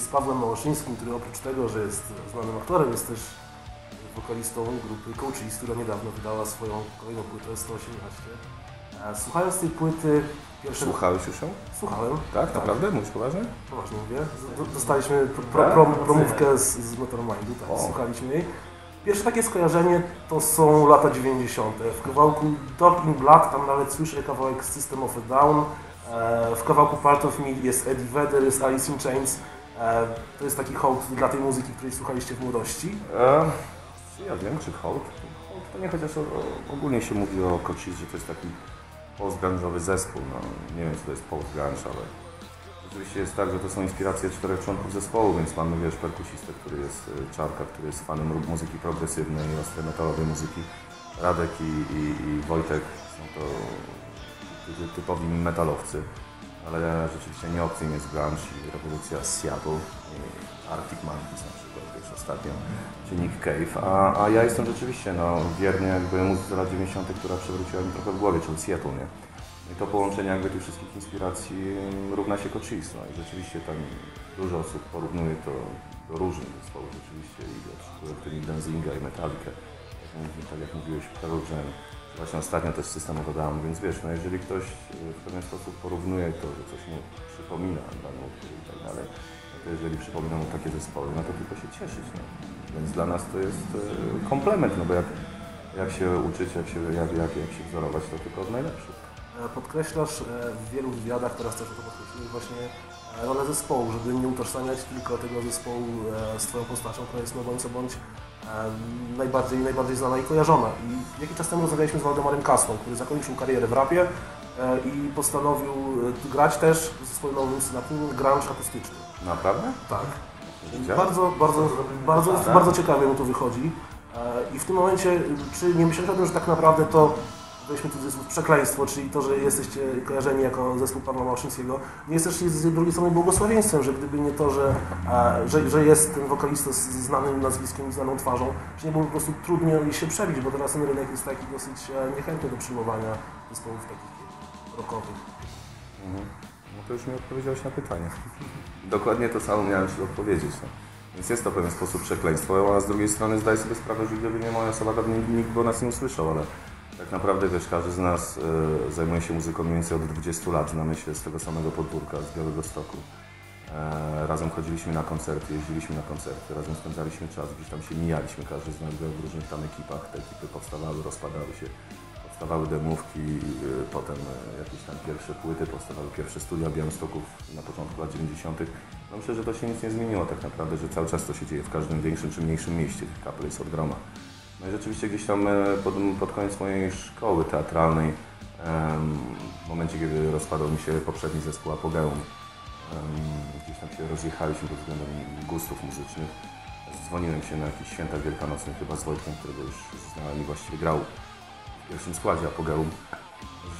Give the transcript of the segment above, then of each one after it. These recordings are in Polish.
z Pawłem Małoszyńskim, który oprócz tego, że jest znanym aktorem, jest też wokalistą grupy Coaches, która niedawno wydała swoją kolejną płytę 118. E, Słuchając tej płyty, pierwsze... Słuchałeś już ją? Słuchałem. Tak, naprawdę? Mówisz poważnie? Poważnie mówię. Dostaliśmy pro, pro, promówkę z, z Motormindu, tak, O. słuchaliśmy jej. Pierwsze takie skojarzenie to są lata 90. W kawałku Talking Black tam nawet słyszę kawałek System of a Down. E, W kawałku Part of Me jest Eddie Vedder, jest Alice in Chains. E, To jest taki hołd dla tej muzyki, której słuchaliście w młodości. E, czy ja wiem, czy hołd? To nie, chociaż o, o, ogólnie się mówi o że to jest taki postgrunge'owy zespół. No, nie wiem, co to jest postgrunge, ale rzeczywiście jest tak, że to są inspiracje czterech członków zespołu, więc mamy, wiesz, perkusistę, który jest e, Czarka, który jest fanem muzyki progresywnej, ostrej metalowej muzyki. Radek i, i, i Wojtek są to ty- typowi metalowcy, ale rzeczywiście nie obcy im jest grunge i rewolucja z Seattle, Arctic Monkeys na przykład, wiesz, ostatnio, czy Nick Cave, a, a ja jestem rzeczywiście no, wierny jakby muzyce lat 90., która przewróciła mi trochę w głowie, czyli Seattle, nie? I to połączenie jakby tych wszystkich inspiracji równa się Cochise, no i rzeczywiście tam dużo osób porównuje to do różnych zespołów rzeczywiście i do których Danzinga i Metallica, tak jak mówiłeś, Pearl Jam, Właśnie ostatnio też system Down, więc wiesz, no jeżeli ktoś y, w pewien sposób porównuje to, że coś mu przypomina utwór i tak dalej, no to jeżeli przypomina mu takie zespoły, no to tylko się cieszyć. No. Więc dla nas to jest y, komplement, no bo jak, jak się uczyć, jak się, jak, jak, jak się wzorować, to tylko od najlepszych. E, Podkreślasz e, w wielu wywiadach, teraz też to podkreśliłeś właśnie e, rolę zespołu, żeby nie utożsamiać tylko tego zespołu e, z Twoją postacią, która jest no bądź co bądź e, najbardziej, najbardziej znana i kojarzona. I jakiś czas temu rozmawialiśmy z Waldemarem Kasłą, który zakończył karierę w rapie e, i postanowił e, grać też ze swoim nowym synapim grunge akustyczny. Naprawdę? Tak. Bardzo, bardzo, bardzo, bardzo ciekawie mu to wychodzi. E, I w tym momencie, czy nie myślałeś o tym, że tak naprawdę to, weźmy cudzysłów, przekleństwo, czyli to, że jesteście kojarzeni jako zespół Pawła Małszyńskiego, jest też z drugiej strony błogosławieństwem, że gdyby nie to, że, że, że jest ten wokalista z znanym nazwiskiem znaną twarzą, że nie było po prostu trudniej się przebić, bo teraz ten rynek jest taki dosyć e, niechętny do przyjmowania zespołów takich rockowych. Mhm. No to już mi odpowiedziałeś na pytanie. Dokładnie to samo miałem Ci odpowiedzieć. No. Więc jest to w pewien sposób przekleństwo, a z drugiej strony zdaję sobie sprawę, że gdyby nie moja osoba, nikt by o nas nie usłyszał, ale tak naprawdę wiesz, każdy z nas e, zajmuje się muzyką mniej więcej od 20 lat, znamy się z tego samego podwórka, z Białego Stoku. E, razem chodziliśmy na koncerty, jeździliśmy na koncerty, razem spędzaliśmy czas, gdzieś tam się mijaliśmy, każdy z nas był w różnych tam ekipach, te ekipy powstawały, rozpadały się, powstawały demówki, y, potem y, jakieś tam pierwsze płyty, powstawały pierwsze studia w Białymstoku na początku lat 90. No myślę, że to się nic nie zmieniło tak naprawdę, że cały czas to się dzieje w każdym większym czy mniejszym mieście, tych kapel jest od groma. No i rzeczywiście gdzieś tam e, pod, pod koniec mojej szkoły teatralnej, w momencie kiedy rozpadał mi się poprzedni zespół Apogeum, gdzieś tam się rozjechaliśmy pod względem gustów muzycznych, dzwoniłem się na jakieś święta wielkanocne chyba z Wojtkiem, którego już znałem i właściwie grał w pierwszym składzie Apogeum,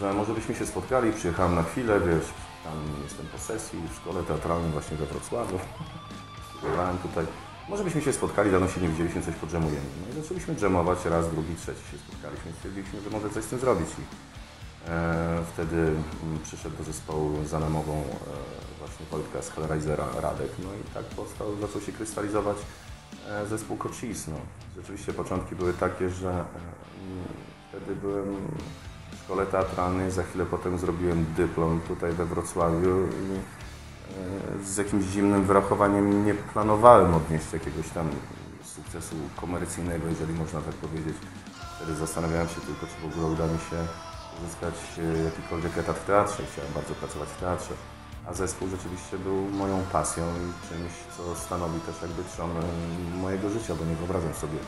że może byśmy się spotkali, przyjechałem na chwilę, wiesz, tam jestem po sesji w szkole teatralnej właśnie we Wrocławiu, studiowałem tutaj. Może byśmy się spotkali, dawno się nie widzieliśmy, coś podrzemujemy. No i zaczęliśmy dżemować, raz, drugi, trzeci się spotkaliśmy i stwierdziliśmy, że może coś z tym zrobić. I e, wtedy mm, przyszedł do zespołu za namową e, właśnie Wojtka z Hellraisera Radek. No i tak powstał, zaczął się krystalizować e, zespół Cochise. No. Rzeczywiście początki były takie, że e, wtedy byłem w szkole teatralnej, za chwilę potem zrobiłem dyplom tutaj we Wrocławiu i z jakimś zimnym wyrachowaniem nie planowałem odnieść jakiegoś tam sukcesu komercyjnego, jeżeli można tak powiedzieć. Wtedy zastanawiałem się tylko, czy w ogóle uda mi się uzyskać e, jakikolwiek etat w teatrze. Chciałem bardzo pracować w teatrze. A zespół rzeczywiście był moją pasją i czymś, co stanowi też jakby trzon e, mojego życia, bo nie wyobrażam sobie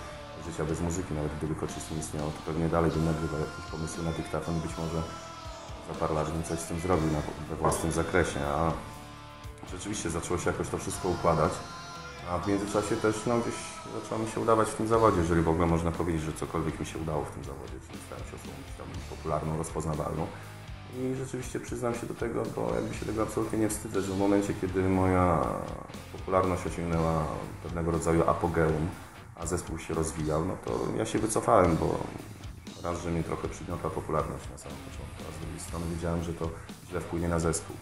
życia bez muzyki. Nawet gdyby Cochise nie istniało, to pewnie dalej bym nagrywał jakieś pomysły na dyktafon być może za parę lat bym coś z tym zrobił na, we własnym zakresie. A rzeczywiście zaczęło się jakoś to wszystko układać. A w międzyczasie też no, gdzieś zaczęło mi się udawać w tym zawodzie, jeżeli w ogóle można powiedzieć, że cokolwiek mi się udało w tym zawodzie, czyli stałem się osobą tam popularną, rozpoznawalną. I rzeczywiście przyznam się do tego, bo jakby się tego absolutnie nie wstydzę, że w momencie, kiedy moja popularność osiągnęła pewnego rodzaju apogeum, a zespół się rozwijał, no to ja się wycofałem, bo raz, że mnie trochę przygniotła popularność na samym początku, a z drugiej strony wiedziałem, że to źle wpłynie na zespół.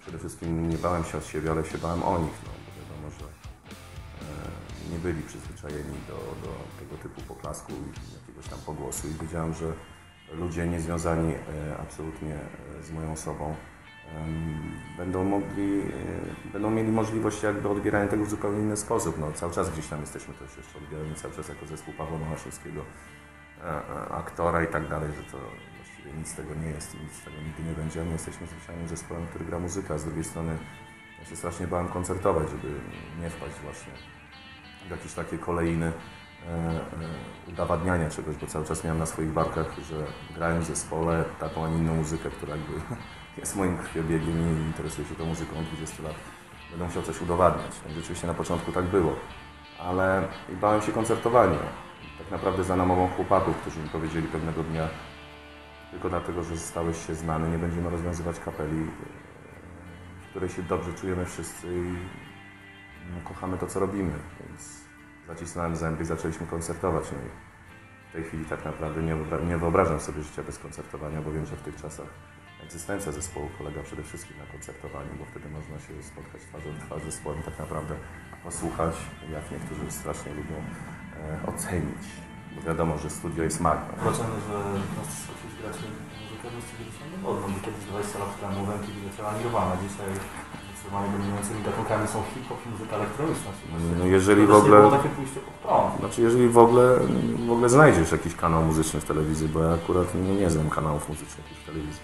Przede wszystkim nie bałem się o siebie, ale się bałem o nich, no, bo wiadomo, że e, nie byli przyzwyczajeni do, do tego typu poklasku i jakiegoś tam pogłosu i wiedziałem, że ludzie niezwiązani e, absolutnie e, z moją osobą będą mogli, będą mieli możliwość jakby odbierania tego w zupełnie inny sposób. No, cały czas gdzieś tam jesteśmy też jeszcze odbierani, cały czas jako zespół Pawła Małaszewskiego, aktora i tak dalej, że to właściwie nic z tego nie jest i nic z tego nigdy nie będzie. My jesteśmy zwyczajnym zespołem, który gra muzykę, a z drugiej strony ja się strasznie bałem koncertować, żeby nie wpaść właśnie w jakieś takie kolejny e, e, udowadniania czegoś, bo cały czas miałem na swoich barkach, że grałem w zespole taką, a nie inną muzykę, która jakby jest moim krwiobiegiem i interesuje się tą muzyką od 20 lat. Będę musiał coś udowadniać. No, rzeczywiście na początku tak było, ale bałem się koncertowania. Tak naprawdę za namową chłopaków, którzy mi powiedzieli pewnego dnia, tylko dlatego, że stałeś się znany, nie będziemy rozwiązywać kapeli, w której się dobrze czujemy wszyscy i no, kochamy to, co robimy, więc zacisnąłem zęby i zaczęliśmy koncertować. No i w tej chwili tak naprawdę nie, wyobra- nie wyobrażam sobie życia bez koncertowania, bo wiem, że w tych czasach egzystencja zespołu polega przede wszystkim na koncertowaniu, bo wtedy można się spotkać twarzą w twarz z zespołem, tak naprawdę posłuchać, jak niektórzy strasznie lubią e, ocenić. Bo wiadomo, że studio jest magną. Zobaczymy, że nas dzisiaj niemodną, bo kiedyś 20 lat temu węki leciała Nirvana, dzisiaj zdecydowanie dominującymi gatunkami są hip-hop i muzyka elektroniczna. No jeżeli w ogóle... było takie pójście pod prąd. Znaczy, jeżeli w ogóle, w ogóle znajdziesz jakiś kanał muzyczny w telewizji, bo ja akurat nie, nie znam kanałów muzycznych w telewizji.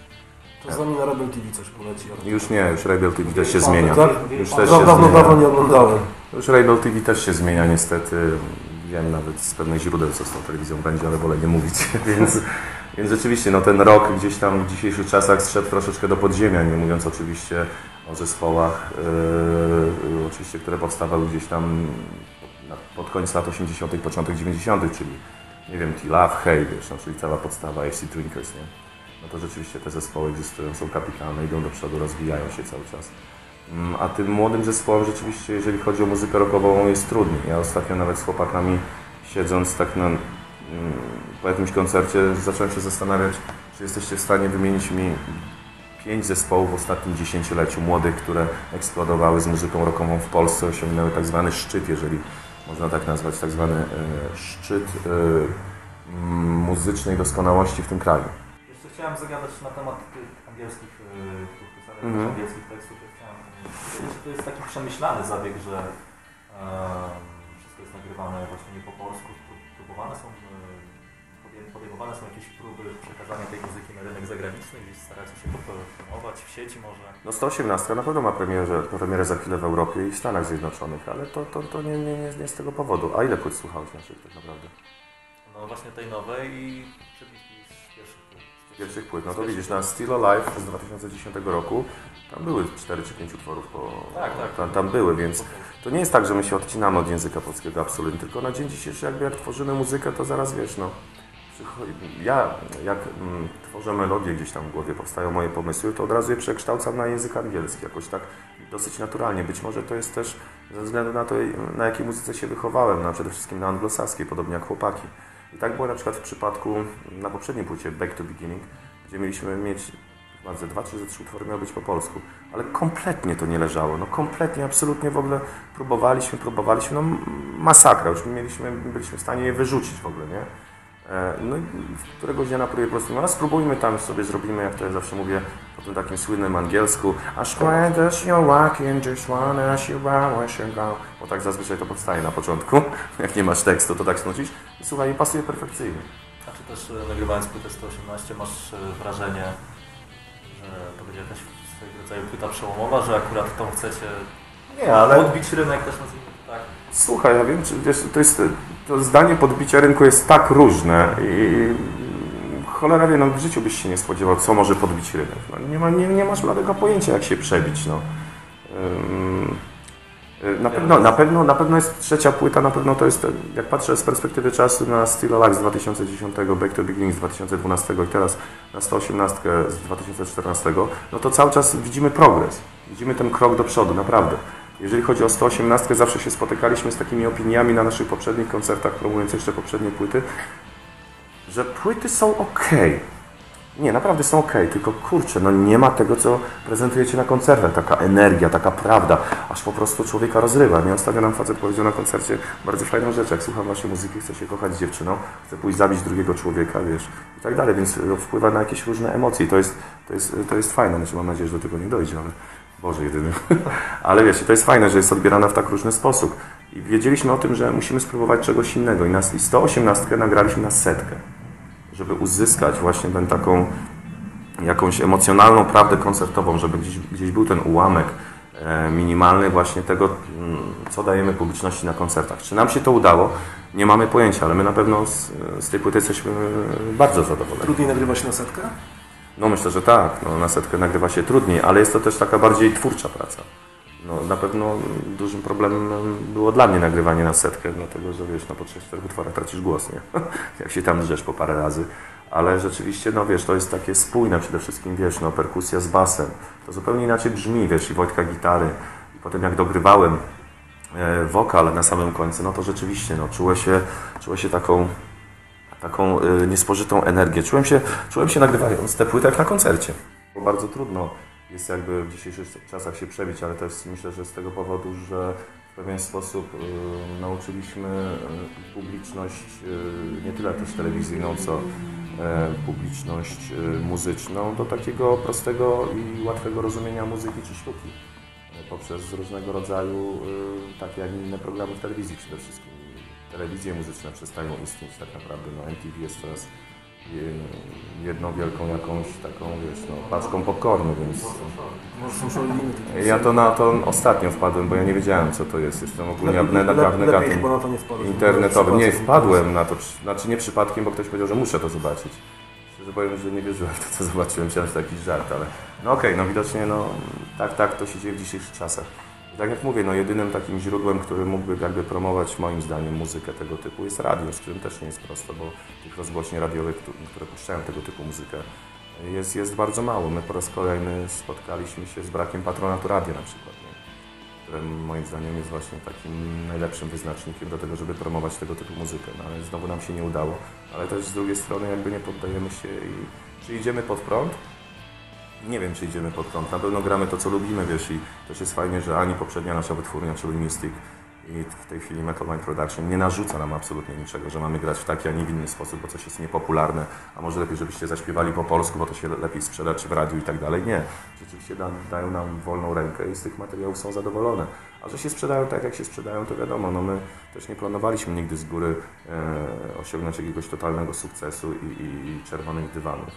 To z nami na Rebel TV coś poleci. Już nie, już Rebel TV też się zmienia. Tak? Już też się dawno, dawno nie oglądałem. Już Rebel TV też się zmienia niestety. Wiem nawet z pewnych źródeł, co z tą telewizją będzie, ale wolę nie mówić. więc, więc rzeczywiście no, ten rok gdzieś tam w dzisiejszych czasach zszedł troszeczkę do podziemia, nie mówiąc oczywiście o zespołach, yy, oczywiście, które powstawały gdzieś tam pod koniec lat 80., początek 90., czyli nie wiem, T-Love, Hey, wiesz, no, czyli cała podstawa AC Drinkers, nie? No to rzeczywiście te zespoły egzystują, są kapitalne, idą do przodu, rozwijają się cały czas. Mm, A tym młodym zespołem rzeczywiście, jeżeli chodzi o muzykę rockową, jest trudniej. Ja ostatnio nawet z chłopakami siedząc tak na, po jakimś koncercie zacząłem się zastanawiać, czy jesteście w stanie wymienić mi pięć zespołów w ostatnim dziesięcioleciu młodych, które eksplodowały z muzyką rockową w Polsce, osiągnęły tak zwany szczyt, jeżeli można tak nazwać, tak zwany e, szczyt e, mm, muzycznej doskonałości w tym kraju. Jeszcze chciałem zagadać na temat tych angielskich, yy, tych pisanych Mhm. angielskich tekstów. Chciałem że to jest taki przemyślany zabieg, że wszystko jest nagrywane właśnie nie po polsku. Pró- Próbowane są, podejmowane są jakieś próby przekazania tej muzyki na rynek zagraniczny, gdzieś staracie się to promować w sieci może. No 118 na pewno ma premierę, premierę za chwilę w Europie i w Stanach Zjednoczonych, ale to, to, to nie, nie, nie, nie z tego powodu. A ile płyt słuchałeś naszych tak naprawdę? No właśnie tej nowej i pierwszych płyt. Pierwszych płyt, no to widzisz, na Still Alive z 2010 roku tam były 4 czy 5 utworów, po, Tak, tak. Tam, tam były, więc to nie jest tak, że my się odcinamy od języka polskiego absolutnie, tylko na dzień dzisiejszy jakby jak tworzymy muzykę, to zaraz wiesz, no, ja jak mm, tworzę melodię gdzieś tam w głowie, powstają moje pomysły, to od razu je przekształcam na język angielski, jakoś tak dosyć naturalnie. Być może to jest też ze względu na to, na jakiej muzyce się wychowałem, na przede wszystkim na anglosaskiej, podobnie jak chłopaki. I tak było na przykład w przypadku na poprzedniej płycie Back to Beginning, gdzie mieliśmy mieć chyba ze dwa czy ze trzy utwory miały być po polsku, ale kompletnie to nie leżało, no kompletnie, absolutnie w ogóle próbowaliśmy, próbowaliśmy, no masakra, już mieliśmy, byliśmy w stanie je wyrzucić w ogóle, nie? E, No i któregoś dnia na próbie po prostu, no spróbujmy tam sobie zrobimy, jak to ja zawsze mówię, po tym takim słynnym angielsku. A squares you're walking, just wanna you where should go? Bo tak zazwyczaj to powstaje na początku, jak nie masz tekstu, to tak snucić i słuchaj, pasuje perfekcyjnie. A czy też e, nagrywając płytę 118 masz e, wrażenie, że to będzie jakaś swojego rodzaju płyta przełomowa, że akurat tą chcecie Nie, ale odbić rynek też nazwijmy tak? Słuchaj, ja wiem, czy wiesz, to jest to zdanie podbicia rynku jest tak różne i cholera wie, no w życiu byś się nie spodziewał, co może podbić rynek. No, nie, ma, nie, nie masz bladego pojęcia, jak się przebić. No. Y, Na pewno, na, pewno, na pewno jest trzecia płyta, na pewno to jest, jak patrzę z perspektywy czasu na Still Alive z 2010, Back to Beginning z 2012 i teraz na 118 z 2014, no to cały czas widzimy progres. Widzimy ten krok do przodu, naprawdę. Jeżeli chodzi o 118, zawsze się spotykaliśmy z takimi opiniami na naszych poprzednich koncertach, promując jeszcze poprzednie płyty, że płyty są ok. Nie, naprawdę są ok, tylko kurczę, no nie ma tego, co prezentujecie na koncertach. Taka energia, taka prawda, aż po prostu człowieka rozrywa. Nie ostatnio nam facet powiedział na koncercie bardzo fajną rzecz, jak słucham waszej muzyki, chcę się kochać z dziewczyną, chcę pójść zabić drugiego człowieka, wiesz, i tak dalej, więc wpływa na jakieś różne emocje to jest, to jest, to jest fajne, znaczy mam nadzieję, że do tego nie dojdzie, ale Boże jedyny. ale wiecie, to jest fajne, że jest odbierana w tak różny sposób. I wiedzieliśmy o tym, że musimy spróbować czegoś innego i, nas, i 118 nagraliśmy na setkę żeby uzyskać właśnie tę taką jakąś emocjonalną prawdę koncertową, żeby gdzieś, gdzieś był ten ułamek e, minimalny właśnie tego, mm, co dajemy publiczności na koncertach. Czy nam się to udało? Nie mamy pojęcia, ale my na pewno z, z tej płyty jesteśmy bardzo zadowoleni. Trudniej nagrywa się na setkę? No myślę, że tak. No, na setkę nagrywa się trudniej, ale jest to też taka bardziej twórcza praca. No, na pewno dużym problemem było dla mnie nagrywanie na setkę, dlatego że wiesz, no, po trzech, czterech utworach tracisz głos, nie? Jak się tam drzesz po parę razy. Ale rzeczywiście, no wiesz, to jest takie spójne przede wszystkim, wiesz, no perkusja z basem. To zupełnie inaczej brzmi, wiesz, i Wojtka gitary. I potem jak dogrywałem e, wokal na samym końcu, no to rzeczywiście, no czułem się, czułem się taką, taką e, niespożytą energię. Czułem się, czułem się nagrywając te płyty jak na koncercie. Bardzo trudno jest jakby w dzisiejszych czasach się przebić, ale też myślę, że z tego powodu, że w pewien sposób y, nauczyliśmy y, publiczność, y, nie tyle też telewizyjną, co publiczność muzyczną do takiego prostego i łatwego rozumienia muzyki czy sztuki poprzez różnego rodzaju, takie jak inne programy w telewizji przede wszystkim. Telewizje muzyczne przestają istnieć tak naprawdę, no MTV jest teraz jedną wielką jakąś taką, wiesz, no, paczką popcornu, więc... Ja to na to ostatnio wpadłem, bo ja nie wiedziałem, co to jest. Jestem ogólnie abnegatem internetowym. Nie, wpadłem na to, znaczy nie przypadkiem, bo ktoś powiedział, że muszę to zobaczyć. Szczerze powiem, że nie wierzyłem w to, co zobaczyłem. Myślałem, że to jakiś żart, ale... No okej, okay, no widocznie, no tak, tak, to się dzieje w dzisiejszych czasach tak jak mówię, no jedynym takim źródłem, który mógłby jakby promować moim zdaniem muzykę tego typu jest radio, z którym też nie jest prosto, bo tych rozgłośni radiowych, które puszczają tego typu muzykę jest, jest bardzo mało. My po raz kolejny spotkaliśmy się z brakiem patronatu radia na przykład, nie? które moim zdaniem jest właśnie takim najlepszym wyznacznikiem do tego, żeby promować tego typu muzykę. No, ale znowu nam się nie udało, ale też z drugiej strony jakby nie poddajemy się i czy idziemy pod prąd, nie wiem, czy idziemy pod kąt. Na pewno gramy to, co lubimy, wiesz, i też jest fajnie, że ani poprzednia nasza wytwórnia, czyli Mystic, i w tej chwili Metal Mind Production nie narzuca nam absolutnie niczego, że mamy grać w taki, a nie w inny sposób, bo coś jest niepopularne, a może lepiej, żebyście zaśpiewali po polsku, bo to się lepiej sprzeda, czy w radiu i tak dalej. Nie. Rzeczywiście da, dają nam wolną rękę i z tych materiałów są zadowolone. A że się sprzedają tak, jak się sprzedają, to wiadomo, no my też nie planowaliśmy nigdy z góry e, osiągnąć jakiegoś totalnego sukcesu i, i, i czerwonych dywanów.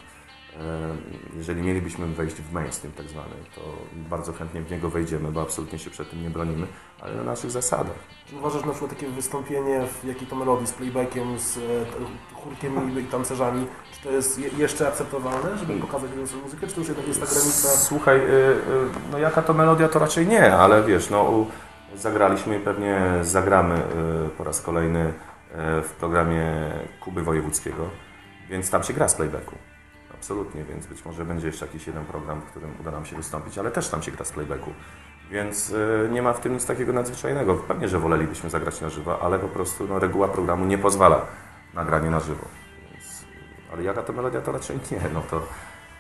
Jeżeli mielibyśmy wejść w mainstream tak zwany, to bardzo chętnie w niego wejdziemy, bo absolutnie się przed tym nie bronimy, ale na naszych zasadach. Czy uważasz na przykład takie wystąpienie w jakiej to melodii, z playbackiem, z e, chórkiem i tancerzami, czy to jest jeszcze akceptowalne, żeby pokazać więcej muzykę, czy to już jednak jest ta granica? Słuchaj, y, y, no jaka to melodia, to raczej nie, ale wiesz, no zagraliśmy i pewnie zagramy po raz kolejny w programie Kuby Wojewódzkiego, więc tam się gra z playbacku. Absolutnie, więc być może będzie jeszcze jakiś jeden program, w którym uda nam się wystąpić, ale też tam się gra z playbacku. Więc y, nie ma w tym nic takiego nadzwyczajnego. Pewnie, że wolelibyśmy zagrać na żywo, ale po prostu no, reguła programu nie pozwala na granie na żywo. Więc, ale jaka to melodia, to raczej nie. No to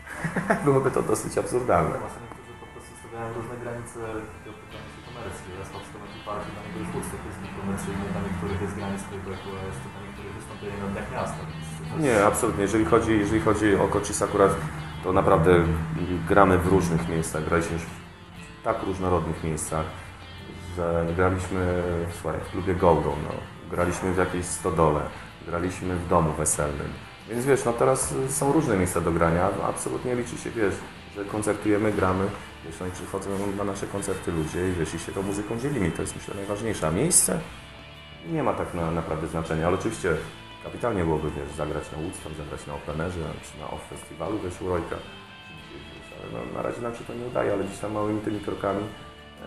byłoby to dosyć absurdalne. Niektórzy po prostu stawiają różne granice takiego programu komercji. Ja z partii dla niego już Woodstock jest niekomercyjny, dla niektórych jest granie z playbacku, a jest dla niektórych wystąpienie na dniach miasta. Nie, absolutnie. Jeżeli chodzi, jeżeli chodzi o Kocis akurat, to naprawdę gramy w różnych miejscach. Graliśmy w tak różnorodnych miejscach, że graliśmy słuchaj, w klubie Gołdą, no. graliśmy w jakiejś stodole, graliśmy w domu weselnym. Więc wiesz, no teraz są różne miejsca do grania, no, absolutnie liczy się, wiesz, że koncertujemy, gramy, wiesz, no i przychodzą na nasze koncerty ludzie i wiesz, i się tą muzyką dzielimy. To jest myślę najważniejsze. A miejsce nie ma tak na, naprawdę znaczenia, ale oczywiście Kapitalnie byłoby, wiesz, zagrać na Woodstock, zagrać na Openerze, czy na Off Festiwalu, wiesz, u Rojka. Ale no, na razie nam się to nie udaje, ale gdzieś tam małymi tymi krokami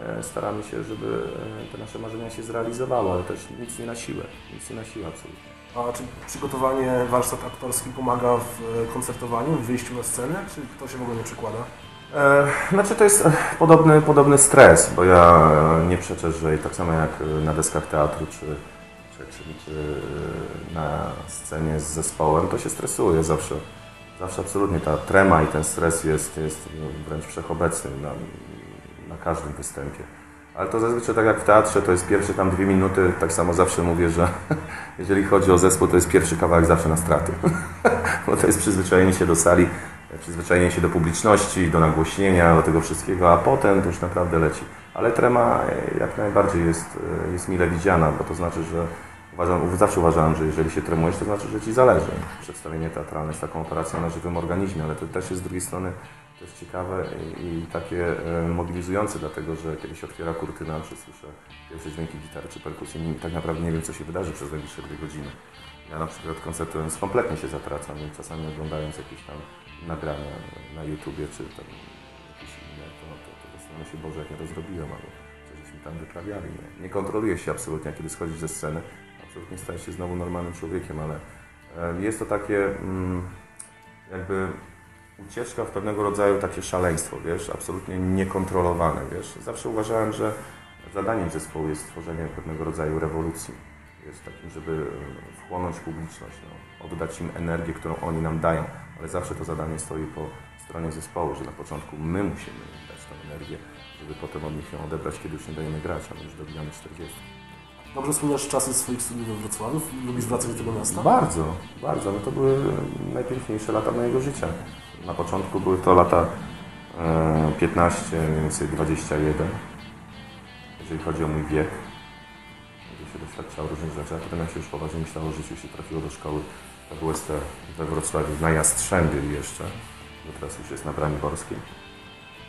e, staramy się, żeby e, te nasze marzenia się zrealizowały, ale też nic nie na siłę, nic nie na siłę absolutnie. A czy przygotowanie, warsztat aktorski pomaga w e, koncertowaniu, w wyjściu na scenę, czy to się w ogóle nie przykłada? E, znaczy to jest podobny, podobny stres, bo ja nie przeczę, że tak samo jak na deskach teatru czy czy, czy na scenie z zespołem, to się stresuje zawsze. Zawsze absolutnie ta trema i ten stres jest, jest wręcz wszechobecny na, na każdym występie. Ale to zazwyczaj tak jak w teatrze, to jest pierwsze tam dwie minuty, tak samo zawsze mówię, że jeżeli chodzi o zespół, to jest pierwszy kawałek zawsze na straty. Bo to jest przyzwyczajenie się do sali, przyzwyczajenie się do publiczności, do nagłośnienia, do tego wszystkiego, a potem to już naprawdę leci. Ale trema jak najbardziej jest, jest mile widziana, bo to znaczy, że uważam, zawsze uważałem, że jeżeli się tremujesz, to znaczy, że Ci zależy. Przedstawienie teatralne jest taką operacją na żywym organizmie, ale to też jest z drugiej strony też ciekawe i, i takie e, mobilizujące, dlatego że kiedy się otwiera kurtyna, czy słyszę pierwsze dźwięki gitary czy perkusji, tak naprawdę nie wiem, co się wydarzy przez najbliższe dwie godziny. Ja na przykład koncertując kompletnie się zatracam, czasami oglądając jakieś tam nagrania na YouTubie, czy tam jakieś inne, to, to, to zastanawiam się, Boże, jak ja to zrobiłem, albo co żeśmy tam wyprawiali. Nie, nie kontroluję się absolutnie, kiedy schodzisz ze sceny, absolutnie staję się znowu normalnym człowiekiem, ale jest to takie mm, jakby ucieczka w pewnego rodzaju takie szaleństwo, wiesz, absolutnie niekontrolowane, wiesz. Zawsze uważałem, że zadaniem zespołu jest stworzenie pewnego rodzaju rewolucji, jest takim, żeby wchłonąć publiczność, no, oddać im energię, którą oni nam dają, ale zawsze to zadanie stoi po stronie zespołu, że na początku my musimy dać tę energię, żeby potem od nich ją odebrać, kiedy już nie dajemy grać, a my już dobijamy 40. Dobrze wspominasz czasy swoich studiów we Wrocławiu? Lubisz wracać do tego miasta? Bardzo, bardzo. No to były najpiękniejsze lata mojego życia. Na początku były to lata 15, mniej więcej 21, jeżeli chodzi o mój wiek, się doświadczał różnych rzeczy, a potem jak się już poważnie myślało o życiu, się trafiło do szkoły WST we Wrocławiu, na Jastrzębiu jeszcze, bo teraz już jest na Braniborskiej.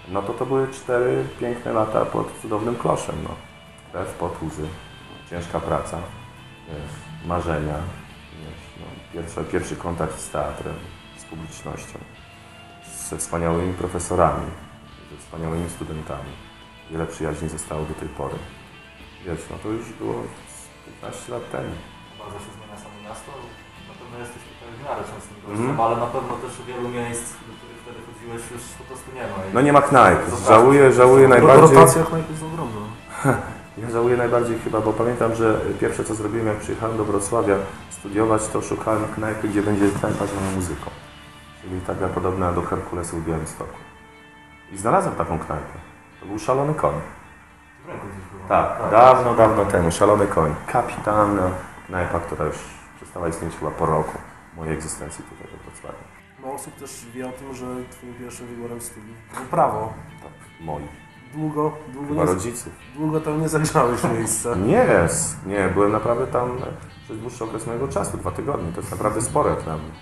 No to to były cztery piękne lata pod cudownym kloszem, no. Krew, pot, łzy, ciężka praca, wiesz, marzenia, wiesz, no, pierwszy, pierwszy kontakt z teatrem, z publicznością ze wspaniałymi profesorami, ze wspaniałymi studentami. Wiele przyjaźni zostało do tej pory. Wiesz, no to już było 15 lat temu. Bardzo się zmienia samo miasto. Na pewno jesteś tutaj w miarę częstym gościem, mm. ale na pewno też wielu miejsc, do których wtedy chodziłeś, już po prostu nie ma. No nie ma knajp. Żałuję, żałuję najbardziej... Rotacja knajp jest ogromna. Ja żałuję najbardziej chyba, bo pamiętam, że pierwsze co zrobiłem, jak przyjechałem do Wrocławia studiować, to szukałem knajpy, gdzie będzie knajpa z moją muzyką czyli taka podobna do Herkulesu w Białymstoku. I znalazłem taką knajpę. To był szalony koń. Tak, dawno, dawno temu. Szalony koń. Kapitalna knajpa, która już przestała istnieć chyba po roku mojej egzystencji tutaj we Wrocławiu. Mało osób też wie o tym, że Twoim pierwszym wyborem studiów było prawo. Tak, moi. Długo, długo Chyba nie, rodziców. długo tam nie zagrzałeś miejsca. Nie, nie, byłem naprawdę tam przez dłuższy okres mojego czasu, dwa tygodnie. To jest naprawdę spore mnie.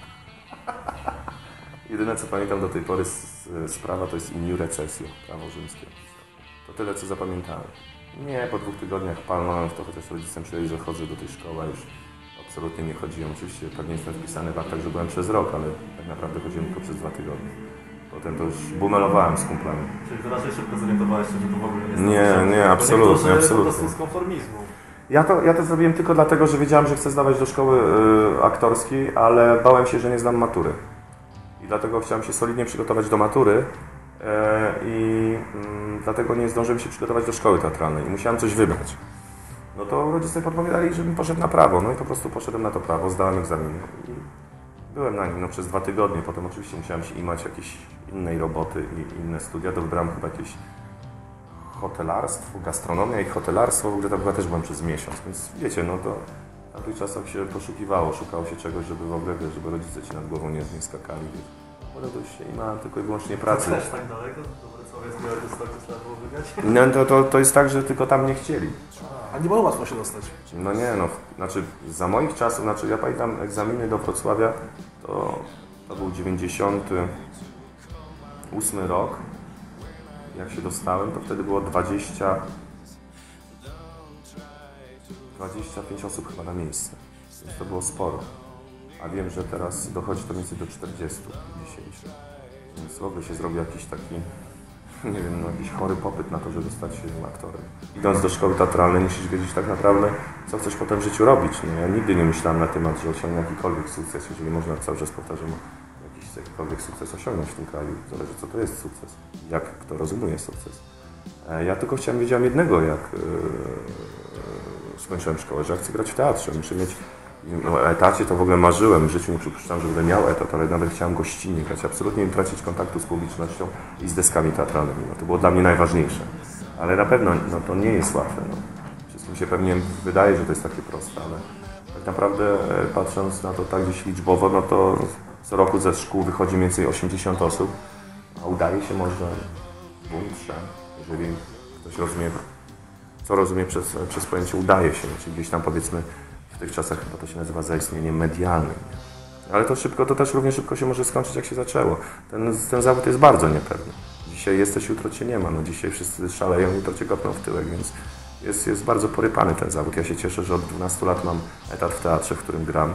Jedyne co pamiętam do tej pory z, z prawa to jest iniu recessio, prawo rzymskie. To tyle co zapamiętałem. Nie, po dwóch tygodniach palnąłem w to, chociaż rodzicem przyjęli, że chodzę do tej szkoły, już absolutnie nie chodziłem. Oczywiście pewnie jestem wpisany w aktach, że byłem przez rok, ale tak naprawdę chodziłem tylko przez dwa tygodnie. Potem to już bumelowałem z kumplami. Czyli to raczej szybko zorientowałeś się, że to w ogóle nie jest Nie, nie, absolutnie, absolutnie. po prostu z konformizmu. Ja to, ja to zrobiłem tylko dlatego, że wiedziałem, że chcę zdawać do szkoły y, aktorskiej, ale bałem się, że nie zdam matury i dlatego chciałem się solidnie przygotować do matury e, i mm, dlatego nie zdążyłem się przygotować do szkoły teatralnej i musiałem coś wybrać. No to rodzice podpowiadali, żebym poszedł na prawo, no i po prostu poszedłem na to prawo, zdałem egzamin. I byłem na nim no, przez dwa tygodnie, potem oczywiście musiałem się imać jakieś innej roboty i inne studia, to wybrałem chyba jakieś hotelarstwo, gastronomia i hotelarstwo, w ogóle tam chyba też byłem przez miesiąc, więc wiecie, no to na tych czasach się poszukiwało, szukało się czegoś, żeby w ogóle, żeby rodzice ci nad głową nie, nie skakali, wiesz. Ale to się nie ma tylko i wyłącznie pracy. To też tak daleko? Do Wrocławia z Białegostoku trzeba było wygrać? No to, to, to jest tak, że tylko tam nie chcieli. A nie było łatwo się dostać. No nie, no, znaczy za moich czasów, znaczy ja pamiętam egzaminy do Wrocławia, to, to był 98 rok. Jak się dostałem, to wtedy było 20 25 osób chyba na miejsce, więc to było sporo. A wiem, że teraz dochodzi to mniej więcej do 40, 50. Więc w ogóle się zrobi jakiś taki, nie wiem, no, jakiś chory popyt na to, żeby stać się aktorem. Idąc do szkoły teatralnej musisz wiedzieć tak naprawdę, co chcesz potem w życiu robić. Nie? Ja nigdy nie myślałem na temat, że osiągnę jakikolwiek sukces, jeżeli można cały czas powtarzam, jakiś jakikolwiek sukces osiągnąć w tym kraju. Zależy, co to jest sukces, jak kto rozumie sukces. E, ja tylko chciałem, wiedziałem jednego, jak yy, skończyłem szkołę, że chcę grać w teatrze. Muszę mieć O etacie to w ogóle marzyłem, w życiu nie przypuszczałem, że będę miał etat, ale nawet chciałem gościnnie grać, absolutnie nie tracić kontaktu z publicznością i z deskami teatralnymi. No, to było dla mnie najważniejsze. Ale na pewno no, to nie jest łatwe. No. Wszystkim się pewnie wydaje, że to jest takie proste, ale tak naprawdę e, patrząc na to tak gdzieś liczbowo, no to co roku ze szkół wychodzi mniej więcej 80 osób, a udaje się może dwóm, trzem, jeżeli ktoś rozumie, co rozumie przez, przez pojęcie udaje się, czyli gdzieś tam powiedzmy tych czasach chyba to się nazywa zaistnieniem medialnym. Ale to szybko, to też równie szybko się może skończyć, jak się zaczęło. Ten, ten zawód jest bardzo niepewny. Dzisiaj jesteś, jutro cię nie ma. No dzisiaj wszyscy szaleją, jutro cię kopną w tyłek, więc jest, jest bardzo porypany ten zawód. Ja się cieszę, że od 12 lat mam etat w teatrze, w którym gram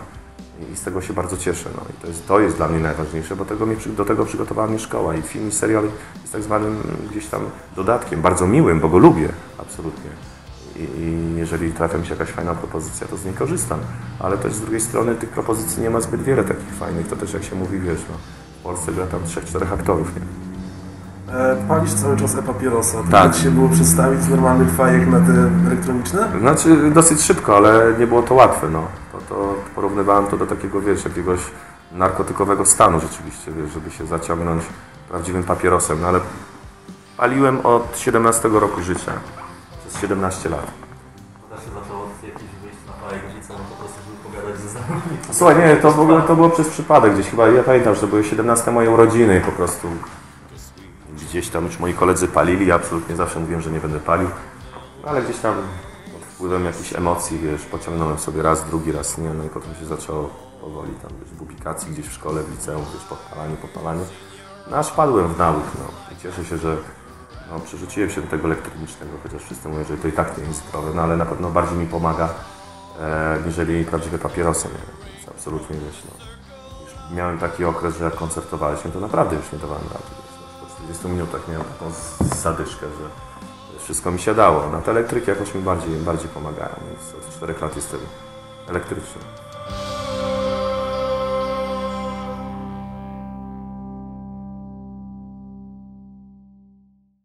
i, z tego się bardzo cieszę. No. I to jest, to jest dla mnie najważniejsze, bo tego do tego przygotowała mnie szkoła i film i serial jest tak zwanym gdzieś tam dodatkiem, bardzo miłym, bo go lubię, absolutnie. I, I jeżeli trafia mi się jakaś fajna propozycja, to z niej korzystam. Ale też z drugiej strony tych propozycji nie ma zbyt wiele takich fajnych. To też jak się mówi, wiesz, no, w Polsce gra tam 3-4 aktorów, nie? E, palisz cały czas e-papierosa. Tak. Tak. ci się było przestawić z normalnych fajek na te elektroniczne? Znaczy dosyć szybko, ale nie było to łatwe, no. To, to porównywałem to do takiego, wiesz, jakiegoś narkotykowego stanu rzeczywiście, wiesz, żeby się zaciągnąć prawdziwym papierosem, no ale paliłem od 17 roku życia, przez 17 lat. To też się zaczęło od jakichś wyjść na parę no po prostu, żeby pogadać ze znajomymi. Słuchaj, nie, to w ogóle to było przez przypadek gdzieś chyba, ja pamiętam, że to były 17 mojej urodziny i po prostu gdzieś tam już moi koledzy palili, ja absolutnie zawsze mówiłem, że nie będę palił, ale gdzieś tam pod wpływem jakichś emocji, wiesz, pociągnąłem sobie raz, drugi raz, nie, no i potem się zaczęło powoli tam, wiesz, w publikacji gdzieś w szkole, w liceum, wiesz, podpalanie, podpalanie, no aż padłem w nauk, no i cieszę się, że no, przerzuciłem się do tego elektronicznego, chociaż wszyscy mówią, że to i tak nie jest zdrowe, no ale na pewno bardziej mi pomaga e, niżeli prawdziwe papierosy, nie? Absolutnie wiesz, no. Już miałem taki okres, że jak koncertowaliśmy, to naprawdę już nie dawałem rady. Wiesz, no, po 40 minutach miałem taką zadyszkę, że wszystko mi siadało. Na te elektryki jakoś mi bardziej, bardziej pomagają, więc od 4 lat jestem elektryczny.